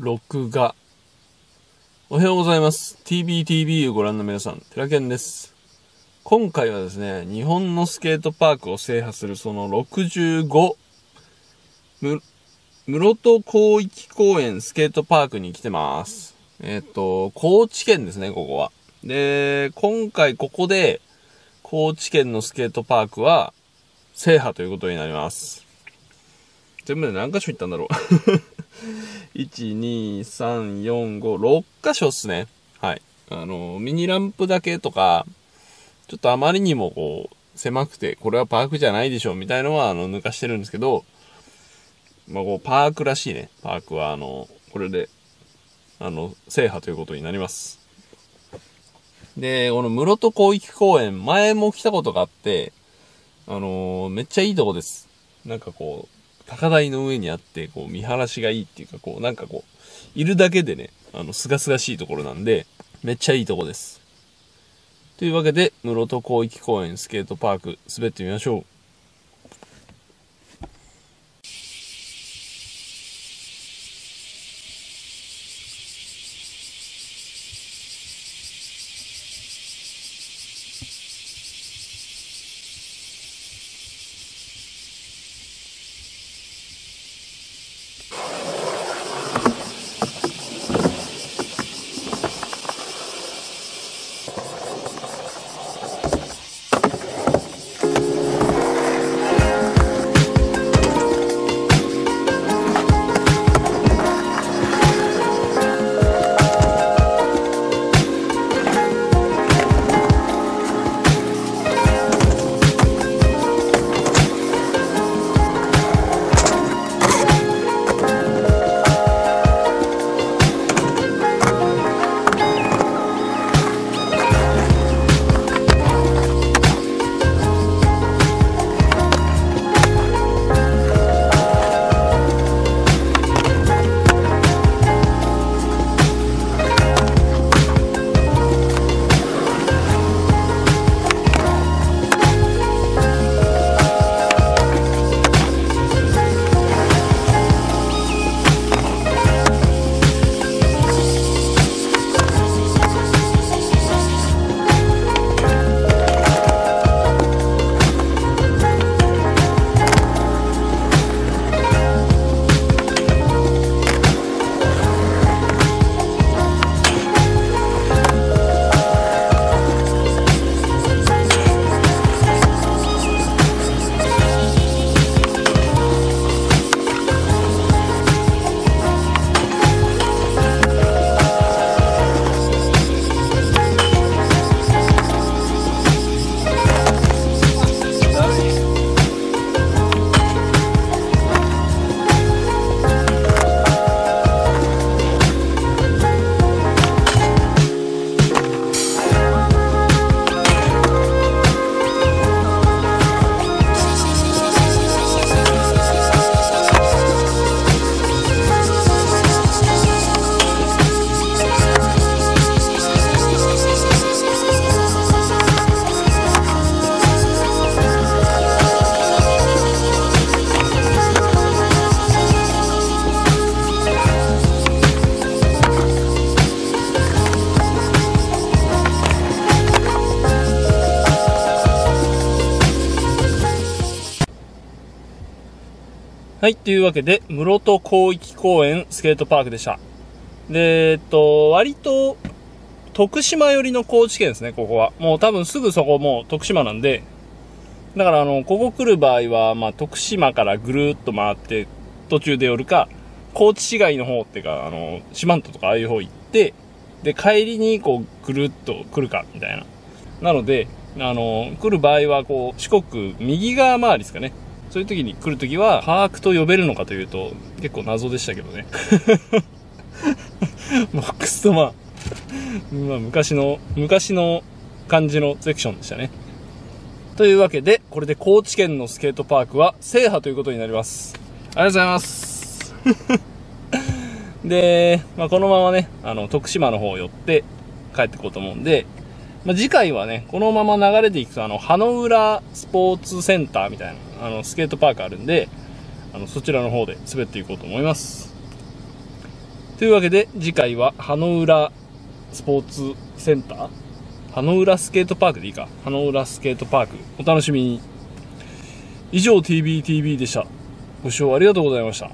録画。おはようございます。TBTV をご覧の皆さん、寺健です。今回はですね、日本のスケートパークを制覇するその65、む、室戸広域公園スケートパークに来てます。えっ、と、高知県ですね、ここは。で、今回ここで、高知県のスケートパークは、制覇ということになります。全部で何箇所行ったんだろう。1、2、3、4、5、6箇所っすね。はい。あの、ミニランプだけとか、ちょっとあまりにもこう、狭くて、これはパークじゃないでしょ、みたいのは、あの、抜かしてるんですけど、まあ、こう、パークらしいね。パークは、あの、これで、あの、制覇ということになります。で、この室戸広域公園、前も来たことがあって、あのめっちゃいいとこです。なんかこう、高台の上にあって、こう、見晴らしがいいっていうか、こう、なんかこう、いるだけでね、あの、すがすがしいところなんで、めっちゃいいとこです。というわけで、室戸広域公園スケートパーク、滑ってみましょう。はい、というわけで、室戸広域公園スケートパークでした。で、えっと、割と、徳島寄りの高知県ですね、ここは。もう多分すぐそこもう徳島なんで、だからあの、ここ来る場合は、まあ、徳島からぐるーっと回って、途中で寄るか、高知市街の方っていうか、あの、四万十とかああいう方行って、で、帰りにこう、ぐるっと来るか、みたいな。なので、あの、来る場合は、こう、四国右側回りですかね。そういう時に来る時は、把握と呼べるのかというと、結構謎でしたけどね。ボックスとまあ、まあ昔の、昔の感じのセクションでしたね。というわけで、これで高知県のスケートパークは制覇ということになります。ありがとうございます。で、まあ、このままね、あの、徳島の方を寄って帰ってこうと思うんで、まあ、次回はね、このまま流れていくと、あの、葉の浦スポーツセンターみたいな、あの、スケートパークあるんで、あの、そちらの方で滑っていこうと思います。というわけで次回は葉の浦スポーツセンター？葉の浦スケートパークでいいか。葉の浦スケートパーク。お楽しみに。以上 TBTV でした。ご視聴ありがとうございました。